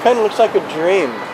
kind of looks like a dream.